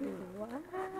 哇。